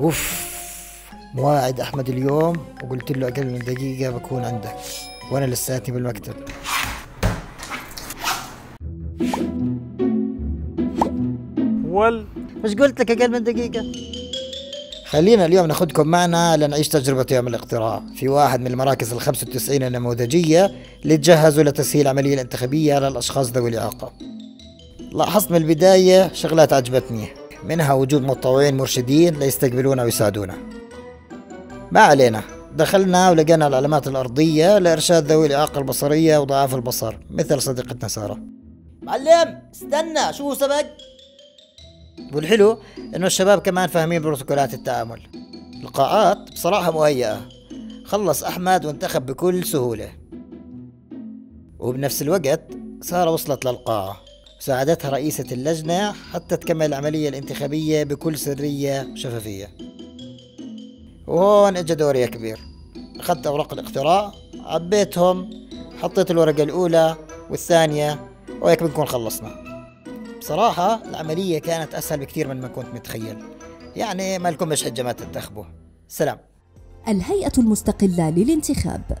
أوف مواعد أحمد اليوم وقلت له أقل من دقيقة بكون عندك وأنا لساتني بالمكتب. وال مش قلت لك أقل من دقيقة؟ خلينا اليوم ناخدكم معنا لنعيش تجربة يوم الاقتراع. في واحد من المراكز ال 95 النموذجية اللي تجهزوا لتسهيل العملية الانتخابية للأشخاص ذوي الإعاقة. لاحظت من البداية شغلات عجبتني. منها وجود متطوعين مرشدين ليستقبلونا ويساعدونا ما علينا. دخلنا ولقينا العلامات الأرضية لإرشاد ذوي الإعاقة البصرية وضعاف البصر مثل صديقتنا سارة. معلم استنى شو سبق والحلو إنه الشباب كمان فاهمين بروتوكولات التعامل القاعات بصراحة مهيئة. خلص أحمد وانتخب بكل سهولة. وبنفس الوقت سارة وصلت للقاعة. ساعدتها رئيسة اللجنة حتى تكمل العملية الانتخابية بكل سرية وشفافية وهون اجى دوري يا كبير. أخذت أوراق الاقتراع عبيتهم حطيت الورقة الأولى والثانية وهيك بنكون خلصنا. بصراحة العملية كانت أسهل بكثير من ما كنت متخيل. يعني ما لكم حجة ما تنتخبوا سلام. الهيئة المستقلة للانتخاب.